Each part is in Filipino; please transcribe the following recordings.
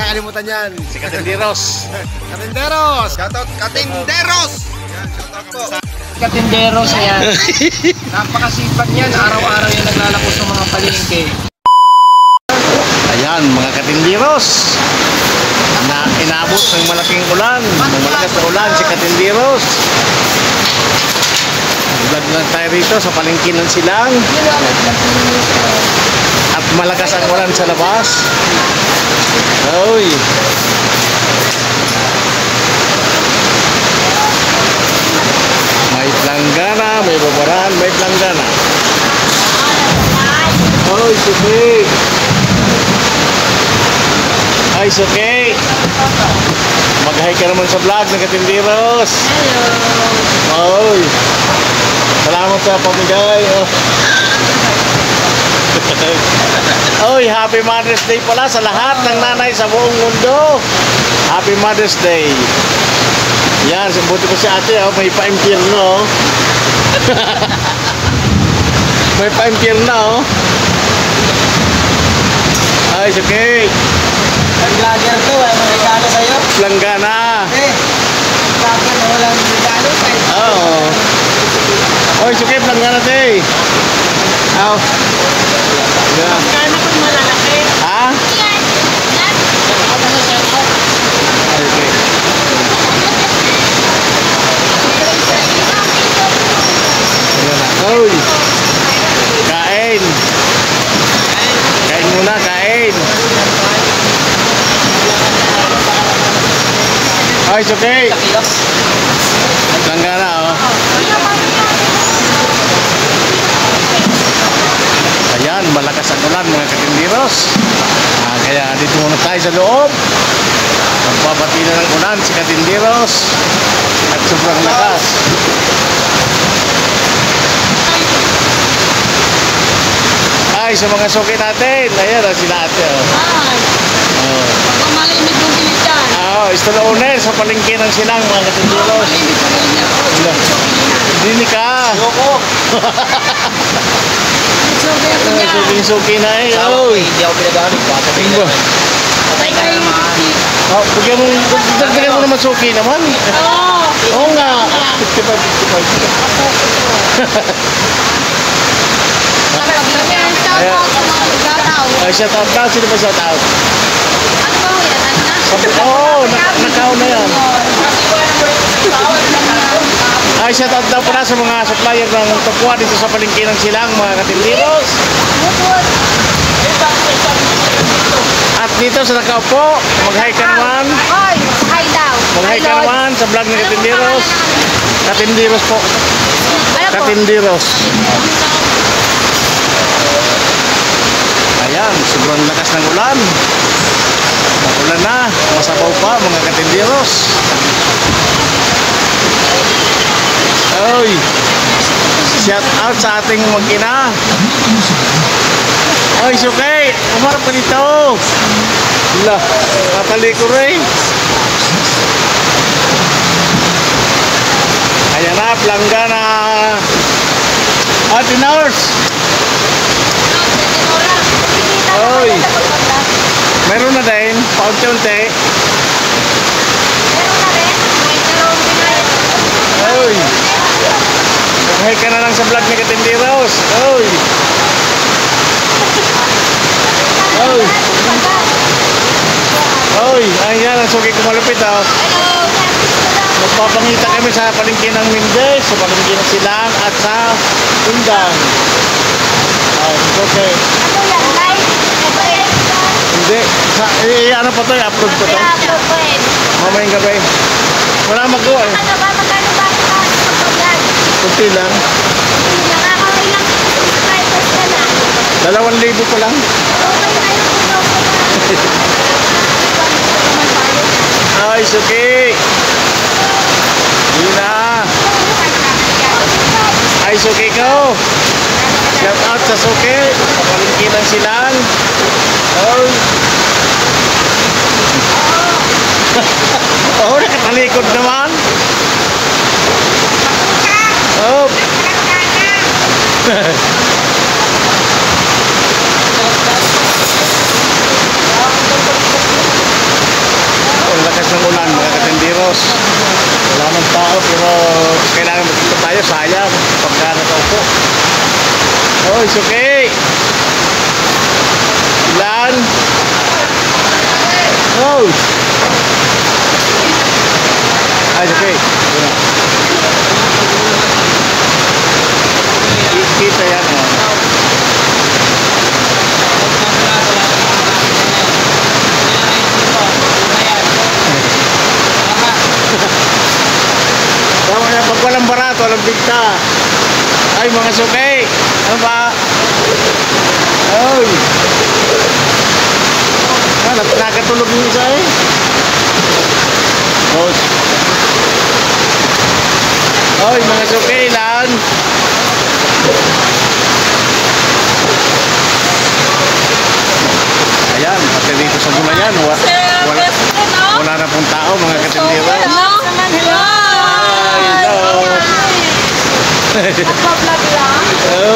kakalimutan yan. Si Katendiros. Katinderos! Shoutout Katinderos! Yan, shoutout po. Katinderos yan. Napakasipag yan. Araw-araw yung naglalako sa mga palengke. Ayan, mga Katendiros. Na inabot ng malaking ulan. Ng malakas na ulan si Katendiros. Vlog lang tayo rito sa palengke ng silang. At malakas ang ulan sa labas. Uy. May planggana, may babaran, may planggana. Uy, suki. Ay, suki. Mag-hi ka naman sa vlog ng Katindiros. Hello. Uy. Salamat sa pamigay. Oh. Oy, happy Mother's Day pala sa lahat ng nanay sa buong mundo. Happy Mother's Day. Yan, buti pa si ate, oh, may pa-impyerno. oh. may pa-impyerno, oh. Ay, okay. Ang vlogger to, ay mga regalo sa'yo. Langgana. Eh, vlogger na walang regalo. Eh. Oo. Oy, okay, langgana day. Aw. Yeah. Kaya pag malalaki. Ha? Okay. Na. Oy. Kain. Kain muna, kain. Ay, it's okay. Langgana, oh. Ayan, malakas ang ulan mga katindiros. Ah, kaya dito muna tayo sa loob. Magpapati na ng ulan si katindiros. At sobrang lakas. Ay, sa mga suki natin. Ayan, ah, sila ate. Oh. Ay. Oh. Pag malimit yung bilitan. Ah, ito na unin sa palengke ng silang mga katindiros. Malimit yung bilitan. Dini ka. Yoko! So, pero Ay, yan. suking-suki na eh. Oy. hindi ako pinagamit. Baka Ano? pinagamit. Patay yung tip. Oh, bigyan mo, bigyan mo naman suki naman. Oo. Oo nga. 55, 55. Yan, shout out sa mga gataw. Ay, shout out na. Sino ba shout out? Ano ba yan? Na? Oo, oh, nakaw na yan. Ay, shout out daw pala sa mga supplier ng tokwa dito sa palengke ng silang mga katindiros. At dito sa nakaupo, mag-hi ka naman. Hoy, hi daw. Mag-hi ka naman sa vlog ng katindiros. Katindiros po. Ano? Katindiros. Ayan, sobrang lakas ng ulan. Makulan na, masabaw pa mga katindiros. Oy, shout out sa ating mag-ina. Oy, sukay, umarap ka dito. La, katali ko rin. Ayan na, planggana. Ate Nurse, Oy. meron na din, paunti-unti. Oy. Mag-hi ka na lang sa vlog ni Katindiros. Oy. Oy. Oy, ko malupit ah. Magpapangita kami sa palengke ng Mindes, sa palengke ng Silang at sa Undang. Oh, it's okay. Hindi. Sa, eh, ano pa to? I-upload ko to. Mamayang gabi. Wala magawa eh. Kunti lang. Dalawang libo pa lang. Ay, suki. Yun na. Ay, suki ko. Shout out sa suki. Sa palengke ng silang. Oh. oh, nakatalikod naman. Oh. Katindiros. Wala nang tao pero kailangan magkita tayo. Sayang pagka nakaupo. Oh, it's okay. Ilan? Oh. Ah, it's okay. Kita yan. Oh. Tama na, pag walang barato, walang bigta. Ay, mga sukay. Ano ba? Ay. Ah, nag- nakatulog yung isa eh. Boss. Ay, mga sukay lang. Ayan, pati dito sa gula yan. Wa, wala, wala na pong tao, mga katindero. Ay, hello.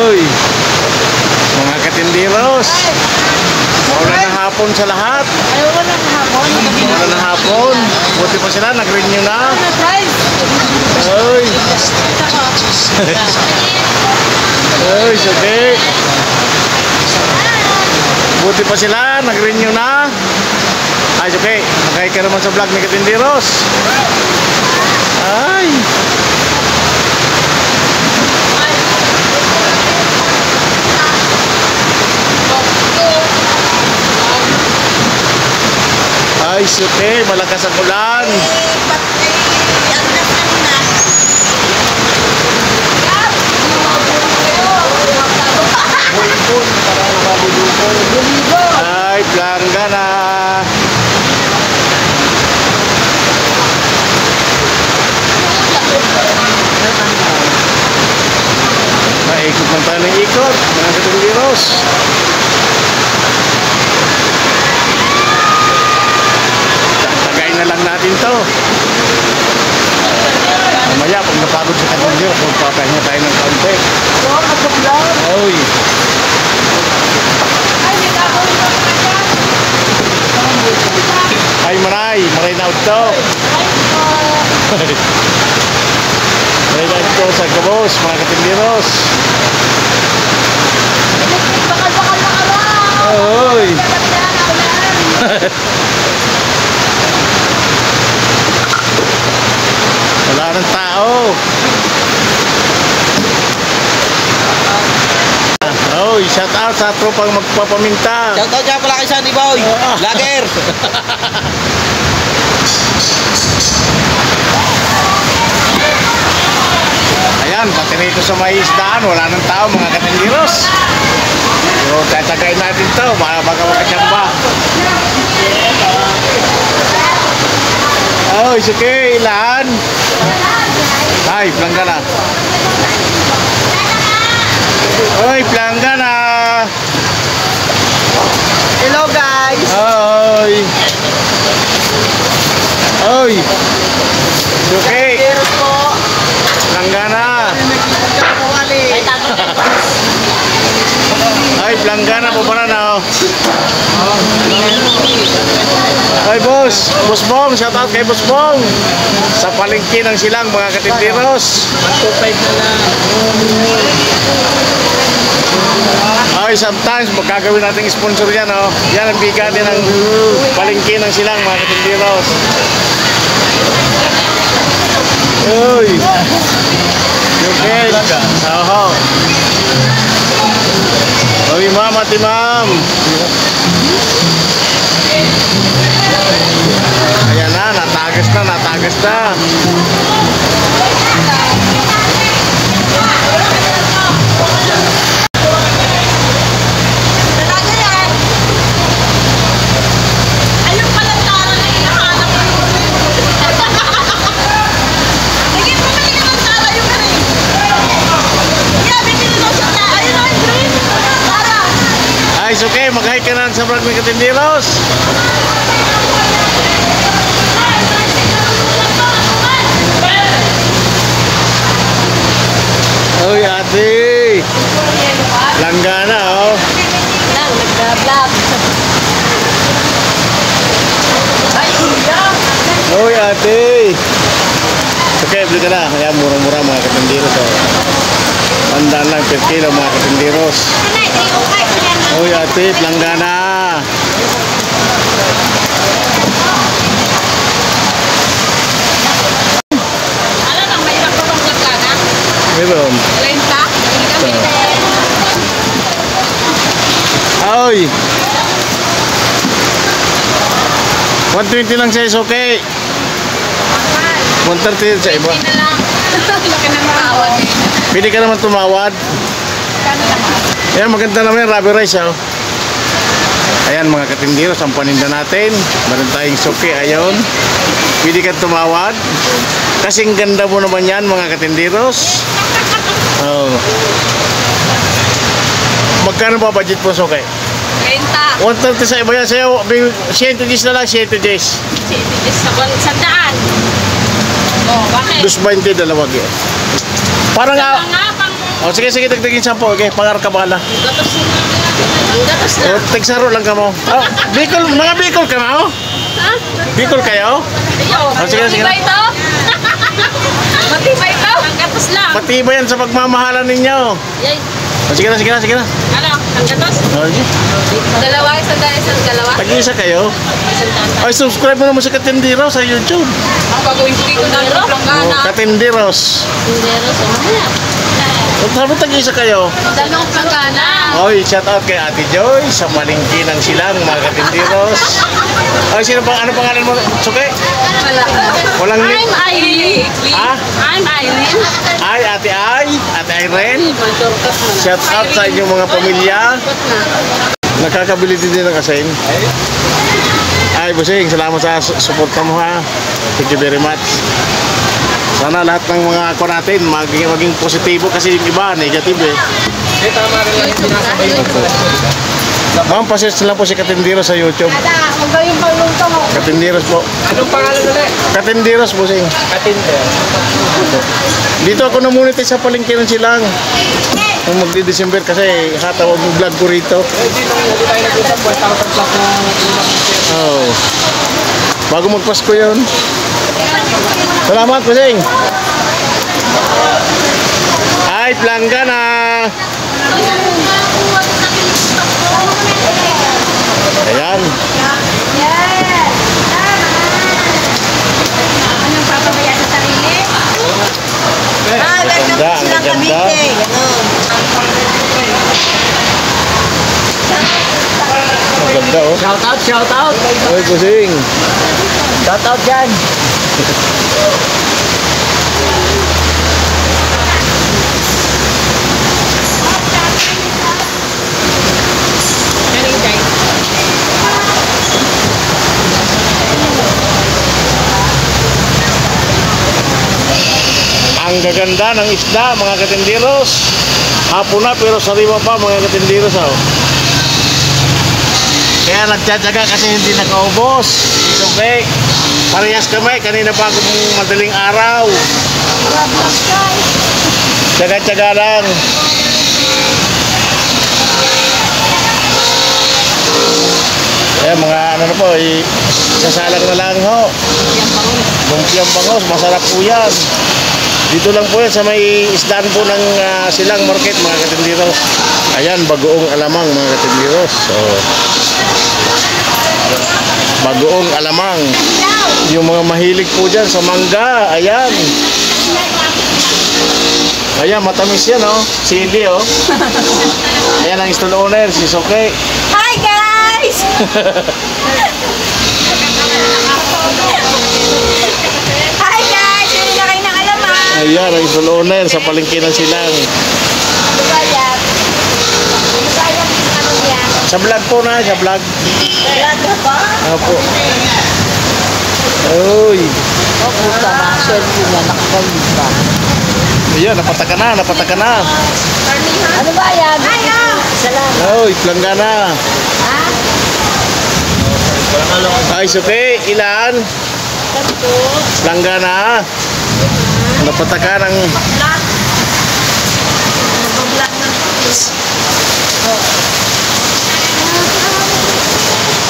Uy, mga katindiros. Mauna na hapon sa lahat. Mauna na hapon. Buti pa sila, nag-renew na. Uy. Uy, sige. Buti pa sila, nag-renew na. Ay, okay. Makay ka naman sa vlog ni Katindiros. Ay. Ay, suke, malakas ang ulan. Ay, plangga na. Lang tayo ng ikot, mga katumbiros. Tagayin na lang natin to. Mamaya, pag napagod sa katumbiros, magpapahinga tayo ng kaunti. Oy. Ay, maray. Maray na ito. maray na ito sa kabos, mga katimbiros. Oy. Wala ng tao. Oy, shout out sa tropang magpapaminta. Shoutout nga pala kay Sunny Boy. Lager. Ayan, pati rito sa may isdaan, wala nang tao mga katindiros. Pero tatagayin natin to, baka makachamba. Oh, it's okay, ilan? Ay, plangga na. Oy, plangga na. Hello guys. Oy. Oy. It's okay. Pero po. Plangga na. Kawali. Ay, planggana po pala na. oh. Ay, boss. Boss Bong. Shout out kay Boss Bong. Sa palengke ng silang mga katindiros. 2.5 na lang. Ay, sometimes magkagawin nating sponsor yan, oh. Yan ang biga din ng palengke ng silang mga katindiros. Uy. Okay. Oho. Uy, ma'am, ati ma'am. Ayan na, natagas na, natagas na. mainan seberat ngikutin Dilos. Oh ya hati. Langgana oh. Nang nagdablab. Oh Uy, ate. Okay, beli ka na. Ayan, murah-murah mga katindiros. Oh. Pandaan lang, 5 kilo mga katindiros. Nanay, 305. Oh ya, tip Langgana. Belum. Oy. 120 lang siya is okay. 130 sa iba. Pwede ka naman tumawad. Ayan, maganda naman yung rubber rice, oh. Ayan, mga katindiros, ang paninda natin. Meron tayong suki, ayon. Pwede ka tumawad. Kasing ganda mo naman yan, mga katindiros. Oh. Magkano ba budget mo, suki? 30. 130 sa iba yan. Sa'yo, 100 na lang, 100 days. Sa sandaan. Oh, bakit? Dos 20, dalawa gyud. Parang Nga pang Oh, sige, sige, dagdagin 10. Okay, pangar ka bala. gatos na. Ang gatos na. Oh, tigsaro lang ka mo. Oh, Bicol, mga Bicol ka mo? Ha? Bicol kayo? Ayo, Ah, sige, sige. matibay ito? matibay ito? Ang gatos lang. Matibay yan sa pagmamahalan ninyo. Yay. Oh, sige na, sige na, sige na. Ano? Ang gatos? Oh, sige. Dalawa. Tag-isa kayo. Ay, subscribe mo naman sa Katindiro sa YouTube. Ang gagawin ko dito na ito, Oh. Katindiros. So mamaya. Oh, sabi tag-isa kayo. Dalawang planggana. Oy, shout out kay Ate Joy sa malingki ng silang mga Katindiros. Ay, sino pang, ano pangalan mo? Suke? Wala. Walang link. I'm Eileen. Ha? I'm Eileen. Ay, Ate Ay, Ate Irene. Shout out sa inyong mga pamilya. Nakakabili din din ng asin. Ay, Busing, salamat sa su- suporta mo ha. Thank you very much. Sana lahat ng mga ako natin maging, maging positibo kasi yung iba negative eh. Eh, tama rin lang yung sinasabay mo. Ma'am, pasearch lang po si Katindiros sa YouTube. Katindiros po. Anong pangalan ulit? Katindiros, Busing. Katinder. Dito ako namuniti sa palengke ng silang. Nung magdi-December kasi hatawag yung vlog ko rito. Eh, di nung hindi tayo nag-usap, 1,000 plus na ulang Oh. Bago magpasko yun. Salamat, Busing. Ay, plangga na. Ayan. Anong papabaya sa sarili? Ah, Ganda, ganda ang sila ganda. Cavite. Ganon. Ang ganda, oh. Shout out, shout out. Ay, Busing. Shout out dyan. Galing guys. Ang gaganda ng isda, mga katindiros. Hapon na, pero sariwa pa, mga katindiros, oh. Kaya nagtsatsaga kasi hindi nakaubos. It's okay. Parehas kami, kanina pa ako madaling araw. Tsaga-tsaga lang. Kaya mga ano na po, i- sasalang na lang ho. Lumpiang bangos, masarap po yan. Dito lang po yan sa may isdaan po ng ah, silang market mga katindiros. Ayan, bagoong alamang mga katindiros. So, bagoong alamang. Yung mga mahilig po dyan sa mangga, ayan. Ayan, matamis yan oh. Sili oh. Ayan ang stall owner, si Soke. Hi guys! Hi guys! Hindi na kayo ng alaman. Ayan ang owner sa palengke ng silang. Sa vlog po na, sa vlog. Talaga ba? Apo. Uy. Oh, puta na. Cellphone na. Nakakalit. Ayan, napataka na, napataka na. Ano ba yan? Salamat. Uy, planggana. Ay, suke, ilan? Planggana. Napataka ng...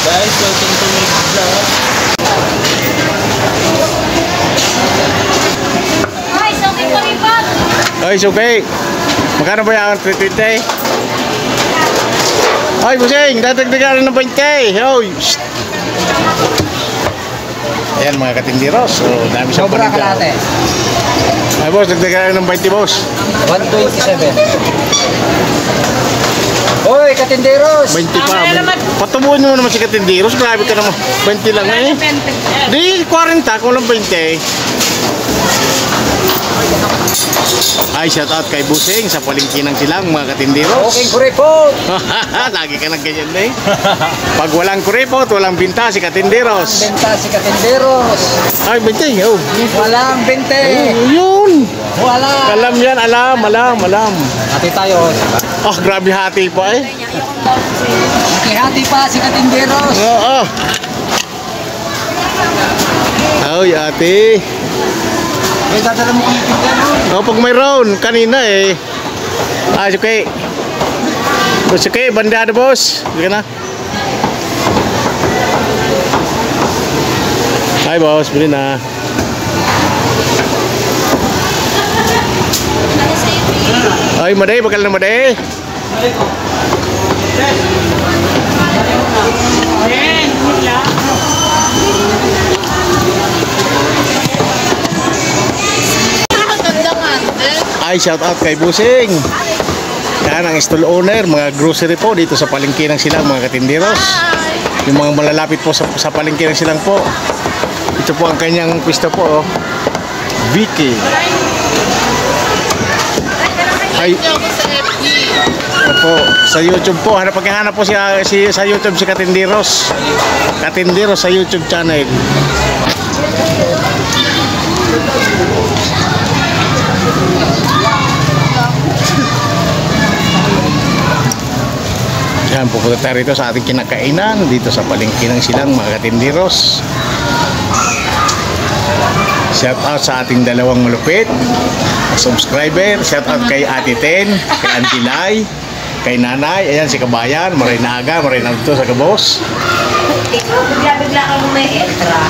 Guys, welcome to my vlog. May kami pa! Ay, it's okay. Magkano ba yan? 320? Ay, busing, dadagdagan na ng 20. Hoy. Ayan mga katindiros. So, dami siyang Sobra paninda. kalate. Ay, boss, dagdagan ng 20, boss. 127. Hoy, katinderos! 20 pa. Patubuhin mo naman si katindiros. Grabe ka naman. 20 lang eh. Di, 40. Kung lang 20. Ay, shout out kay Busing sa palingkinang silang mga katindiros. Okay, kuripot! Lagi ka nang ganyan na eh. Pag walang kuripot, walang binta si katindiros. Benta si katinderos! Ay, binta oh. Walang bente! Yun. Wala! Alam yan, alam, alam, alam. Hati tayo. Ah, grabe hati pa eh. Nakihati pa si katinderos! Oo. Ay, ate. May dadala mo kami tindahan. Oh, pag mayroon, kanina eh. Ah, okay. Boss, okay, bandada boss. Sige na. Hi boss, bili na. Ay, maday, bakal na maday. Ay, shout out kay Busing. Yan ang stall owner, mga grocery po dito sa palengke ng silang mga katinderos. Yung mga malalapit po sa, sa palengke ng silang po. Ito po ang kanyang pwesto po. Oh. Vicky. Ay, po, sa YouTube po. Hanap pagkahanap po siya si, sa YouTube si Katinderos. Katinderos sa YouTube channel. Yan, pupunta tayo rito sa ating kinakainan dito sa palengke ng silang mga katindiros. Shout out sa ating dalawang malupit subscriber. Shout out kay Ate Ten, kay Auntie Lai, kay Nanay. Ayan si Kabayan, Maray Naga, Maray Nagto sa Kabos. Bigla-bigla kang may extra.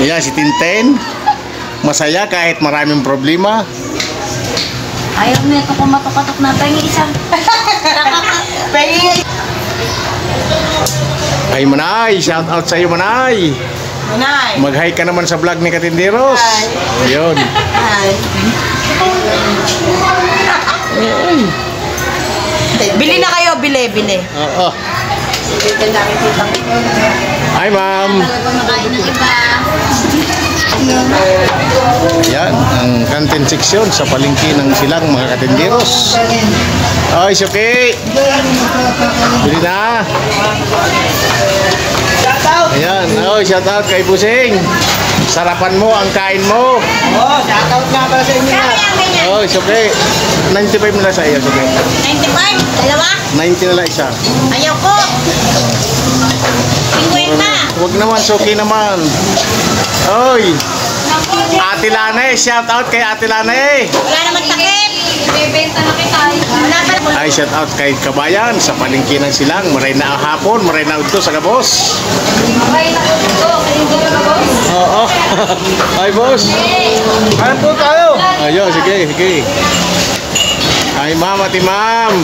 Ayan si Tinten. Masaya kahit maraming problema. Ayaw nito kung matukatok na pengi isa. pengi. Ay Manay, shout out sa iyo Manay. Manay. Mag-hi ka naman sa vlog ni Katinderos. Ayun. Ay. Bili na kayo, bili, bili. Oo. Hi ma'am. Kumakain ng iba. Yan, ang canteen section sa palengke ng silang mga katinderos. Ay, it's okay. Bili na. Ayan, oh, shout out kay Busing. Sarapan mo ang kain mo. Oh, shoutout nga pala sa inyo. Oh, it's okay. 95 na sa iyo, okay. 95, dalawa. 90 na lang isa. Ayaw ko. 50. Huwag naman, it's okay naman. Oy, Ate Lane, shout out kay Ate Lane. Wala naman takip. Ibebenta na kita. Wala pa. Ay, shout out kay Kabayan sa palengke ng silang. Maray na hapon, maray na udto sa kabos. Okay na boss? Oo. Ay, boss. Ano po tayo? Ayun, sige, sige. Ay, ma'am, ati ma'am.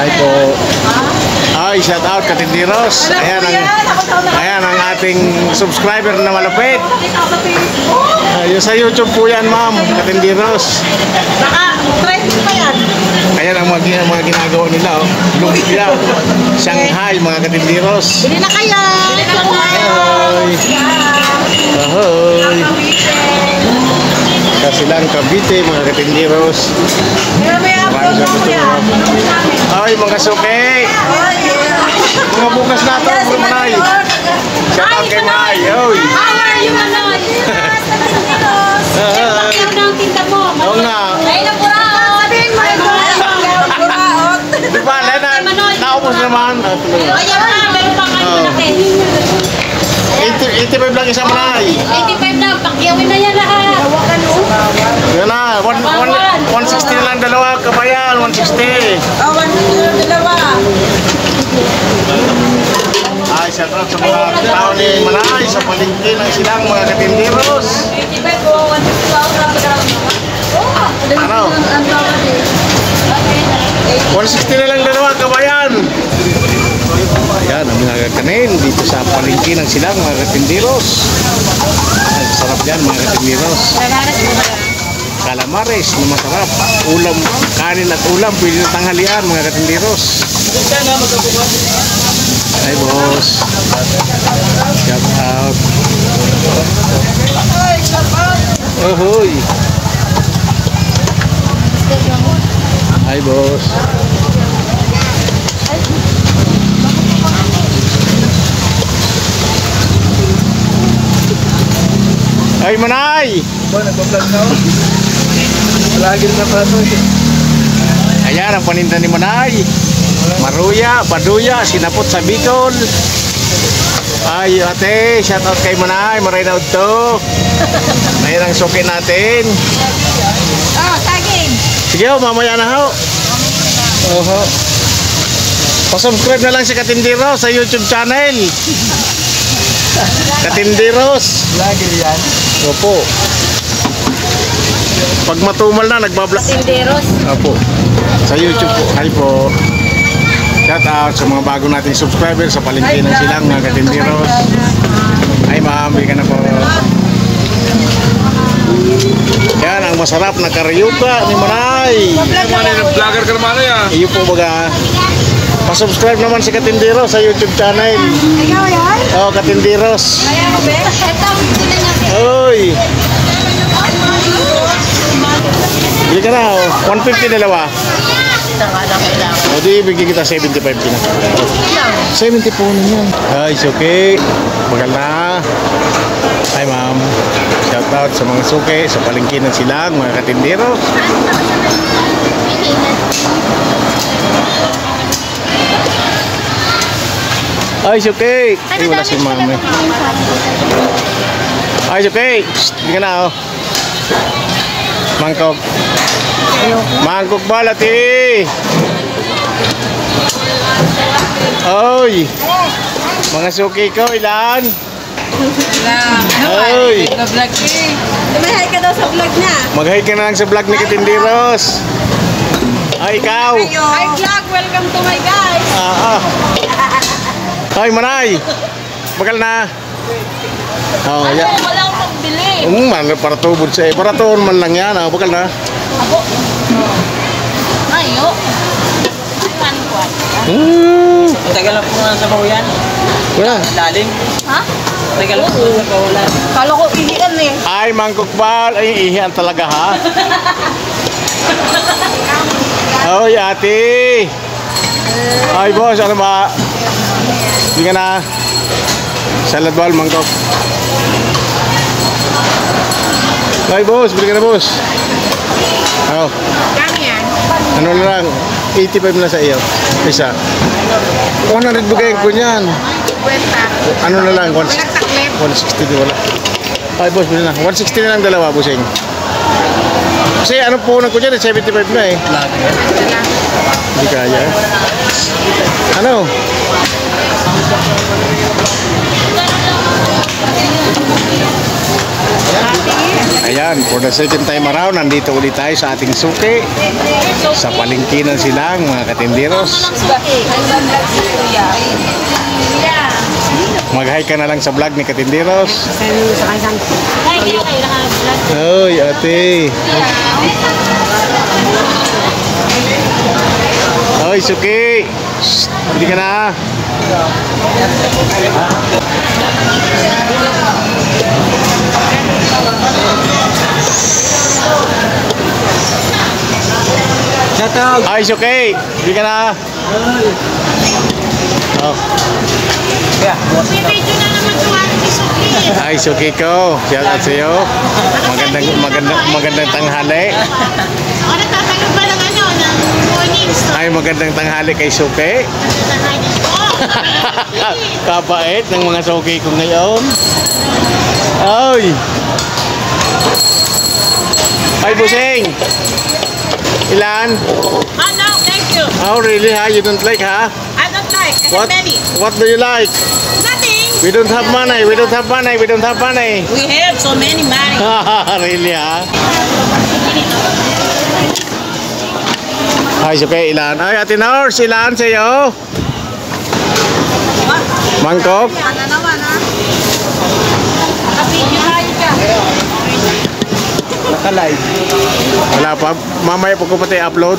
Ay po. Ay, shout out Katindiros. Ayan ang, ayan ang ating subscriber na malapit. Ayun, sa YouTube po yan, ma'am. Katindiros. Baka, trending pa yan. Ayan ang mga, mga ginagawa nila, oh. Lumpia, Shanghai, mga Katindiros. Bili na kayo. Bili na kayo. Ahoy. Ahoy. Kasilang Cavite, mga Katindiros. Maraming sa gusto mo. Ay, mga suke. Mga bukas na ito, mga manay. Shout out kay Manay. Oy. How are you, Manoy? Ah, ang tinda mo? Oo nga. Ay, napuraot! Mo, napuraot! Di ba, na, na, naubos naman. Ah, tuloy. Ayan na, meron pa kayo Oo. malaki. 80 85 lang isang manay. 85 na, pakyawin na yan lahat. Yan na, one- one- 160 na lang dalawa, kabayan, 160. Awan nyo dalawa. Ay, shout out sa mga tao ni Manay sa palengke ng silang mga katindiros. 85 po. Ano? 160 na lang dalawa, kabayan. Ang kanin dito sa palengke ng silang mga katindiros. Ay, sarap yan mga katindiros. Calamares na masarap. Ulam, kanin at ulam, pwede na tanghalian mga katindiros. Hi boss. Shout out. Ohoy. Hi boss. Ay manay! Ba, nagpa-vlog na ako. Lagi na pa ito. Ayan ang paninda ni Manay. Maruya, Baduya, sinapot sa Bicol. Ay, ate, shout out kay Manay. Maray na to. Ayan ang suki natin. Oh, saging. Sige ho, mamaya na ho. Oho. Pa-subscribe na lang si Katindiros sa YouTube channel. Katindiros. Lagi yan. Opo. Pag matumal na, nagbablog. Sinderos. Opo. Sa YouTube po. Hi po. Shout out sa mga bago nating subscriber sa palengke ng silang mga katindiros. Hi ma'am, bigyan na po. Yan ang masarap na karyuka ni Manay. Vlogger ka naman ya. Iyo po baga. Pa-subscribe naman si Katindiros sa YouTube channel. Ikaw yan? Oh, Katindiros. Kaya mo, be? Ito, sila niya. Oy. Bili ka na, oh. 150 dalawa. O di, bigyan kita 75 na. 70 po na yan. Ay, it's okay. Bagal na. Hi, ma'am. Shout out sa mga suke, sa palengke ng silang, mga katindero. Ay, it's okay. Ay, wala si mama. Ay, okay. Shh, Hindi ka na, oh. Mangkok. Mangkok balati. Oy. Mga suki ko, ilan? Oy. Nag-vlog eh. Lumahay ka daw sa vlog niya. Mag-hi ka na lang sa vlog ni Katindiros. Ay, ikaw. Hi vlog, welcome to my guys. Ah, ah. Ay, manay. Bagal na. Oh, ya. Um, man, para tubod sa Para tuon man lang yan. Oh, bagal na. Ayo. Ano ko? Hmm. Tagal na po nga sa bahuyan. Wala. Lalim. Ha? Tagal na po sa bahulan. Kala ko ihian eh. Ay, mangkukbal. Ay, ihian talaga, ha? Oy, ate. Ay, boss, ano ba? Hindi ka na. Salad ball, mangkok. Ay, boss, bili ka na, boss. Oh, Kami yan. ano na lang? 85 na sa iyo. Isa. 100 bigay ko niyan. Ano na lang? 160. Taklip. 160 di wala. Ay, boss, bili na. 160 na lang dalawa, busing. Kasi ano po ko dyan, eh, 75 na eh. Hindi kaya eh. Ano? Ayan, for the second time around, nandito ulit tayo sa ating suki. Sa palengke ng silang, mga katindiros. Mag-hi ka na lang sa vlog ni Katindiros. Oy, ate. Oy, Suki. Hindi ka na. Shout out. Ay, Suki. Hindi ka na. Oh. May video na naman kung ano si Suki. Ay, Suki ko. Shout out sa'yo. Magandang, magandang, magandang tanghali. Ako nagtatagal ba ng ano, ng mornings. Ay, magandang tanghali kay Suki. Kabait ng mga Suki ko ngayon. Ay. Ay, Busing. Ilan? Oh no, thank you. Oh, really, ha? You don't like, ha? I don't like. I What, many. what do you like? Nothing. We don't have money, we don't have money, we don't have money. We have so many money. really ha? Ay, okay, ilan? Ay, Ate Nors, ilan sa'yo? Mangkok? Ano naman ha? Nakapidyo tayo ka. Naka-live. Wala pa. Mamaya po ko pati upload.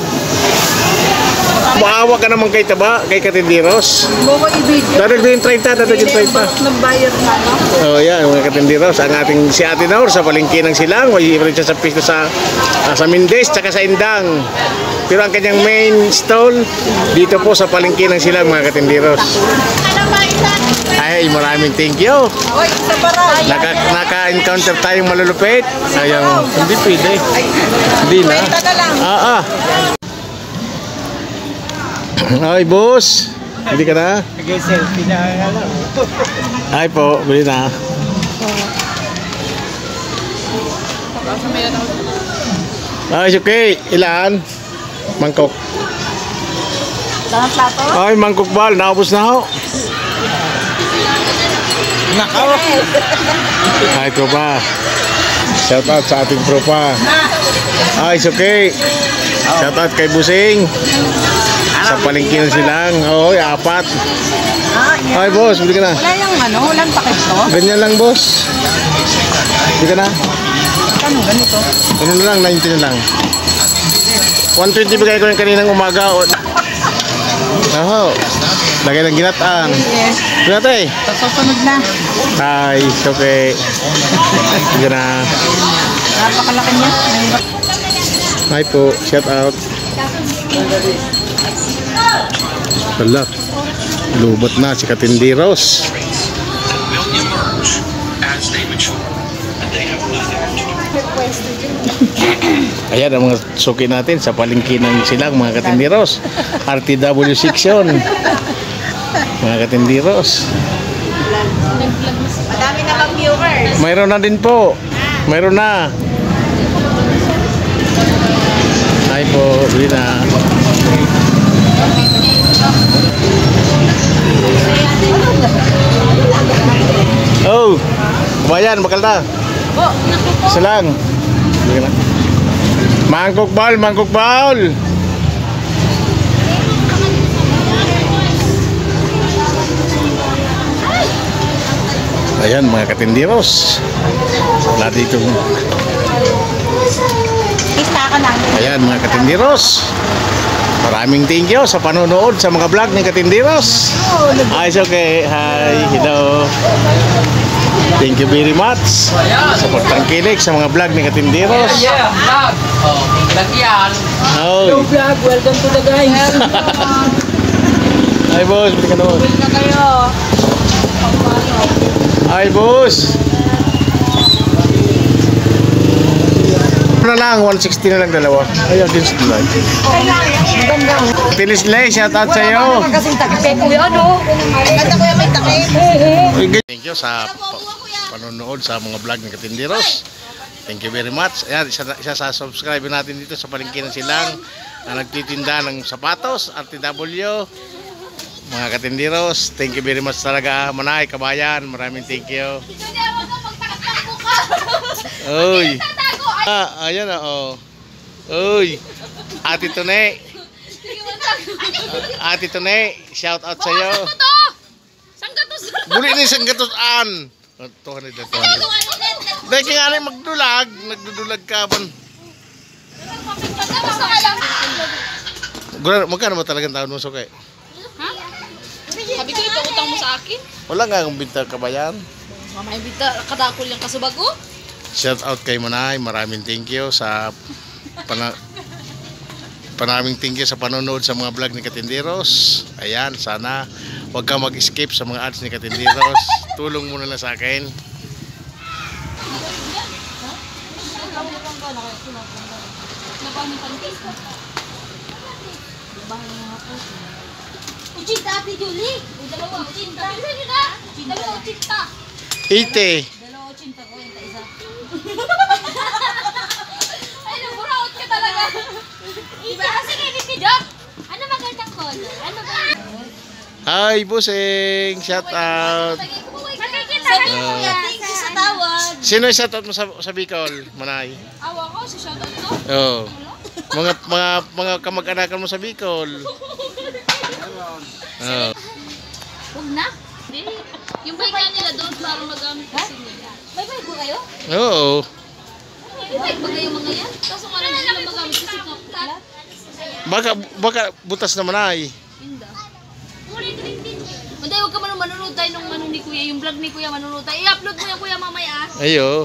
Maawa ka naman kay Taba, kay Katindiros. Buko i-video. Dadag din 30, dadag din 30. Nagbayad na no? Oh, yan, mga katindiros. Ang ating si Ate Nor sa palengke ng silang. May rin siya sa pisto sa, ah, sa Mindes, tsaka sa Indang. Pero ang kanyang main stall, dito po sa palengke ng silang, mga katindiros. Ay, maraming thank you. Oy, isa pa raw. Naka, naka-encounter tayong malulupit. Ayun, hindi pwede. Hindi na. Ah, ah. Ay, boss. Hindi ka na? Nag-selfie na lang. Ay po, bili na. Ay, okay. Ilan? Mangkok. Ay, mangkok bal. Naubos na ho. Nakaw. Ay, tropa. Shout out sa ating tropa. Ay, it's okay. Shout out kay Busing. Sa palengke ng silang. Oo, apat. Ah, yan. Ay, boss, bili ka na. Wala yung ano, walang takip to. Ganyan lang, boss. Bili ka na. Ano, ganito? Ano na lang, 90 na lang. 120 bigay ko yung kaninang umaga. O... Oho. Lagay ng ginataan. Yes. Ginatay. Sa susunod na. Ay, it's okay. Sige na. Napakalaki niya. Hi po. Shout out. Hala. Lubot na si Katindiros. Ayan ang mga suki natin sa palengke ng silang mga Katindiros. RTW section. Mga Katindiros. Madami na bang viewers? Mayroon na din po. Mayroon na. Ay po, bili na. Oh, bayan, bakal na. Isa lang. Mangkok ball, mangkok ball. Ayan mga katindiros. Wala dito. Isa ka namin. Ayan mga katindiros. Maraming thank you sa panonood sa mga vlog ni Katindiros. Hi, it's okay. Hi, hello. Thank you very much sa pagtangkilik sa mga vlog ni Katindiros. Yeah, vlog. Oh, lagyan. Oh, vlog, welcome to the guys. hi boss, bili ka na boss. na kayo. Hi boss. Na lang, 160 na lang dalawa. Ayaw din sa tulay. Tilis Lay, shout out sa iyo. Kasing takip. Kuya, ano? Ganda kuya, may takip. Thank you sa pa- panonood sa mga vlog ng Katindiros. Thank you very much. Ayan, isa, isa sa subscribe natin dito sa palengke ng silang na nagtitinda ng sapatos, RTW. Mga Katindiros, thank you very much talaga. Manay, kabayan, maraming thank you. Uy, ah, ayan na, oh. Uy, Ate Tune, mo. Ate Tune, shout out sa iyo. Ano to? Saan ka to sa... Buli ni isang gatusan. Oh, 200 na 200. Dahil kaya nga magdulag, nagdudulag ka lang. Gura, magkano ba talagang taon mo sukay? Ha? Sabi ko, ipautang mo sa akin. Wala nga akong binta kabayan. Mamay bita, kadakol yung kasubago. Shout out kay Manay, maraming thank you sa pana Maraming thank you sa panonood sa mga vlog ni Katinderos. Ayan, sana huwag ka mag-escape sa mga ads ni Katinderos. Tulong mo na lang sa akin. Uchinta, Ate Julie. Dalawa, uchinta. Bilisan nyo na. Dalawa, uchinta. 80. Dalawa, uchinta ko. Yung isa. Ay, naburaot ka talaga. Iba kasi kainis ni Jock. Ano magandang color? Ano ba? Hi, Busing! Shout out! Lagay ko ba Oo. Thank you sa tawad. Sino yung shoutout mo sa, sa Bicol, Manay? Awa ko, si shoutout ko. Oo. Mga mga mga kamag-anakan mo sa Bicol. Oo. Huwag na. Yung bike nila doon para magamit kasi nila. May bike ko kayo? Oo. Yung bike ba yung mga yan? Kaso nga lang nila magamit kasi kaptat. Baka baka butas naman ay. Hindi. Hindi, huwag ka man manunod tayo nung ano ni Kuya. Yung vlog ni Kuya manunod tayo. I-upload mo yan Kuya mamaya. Ayo.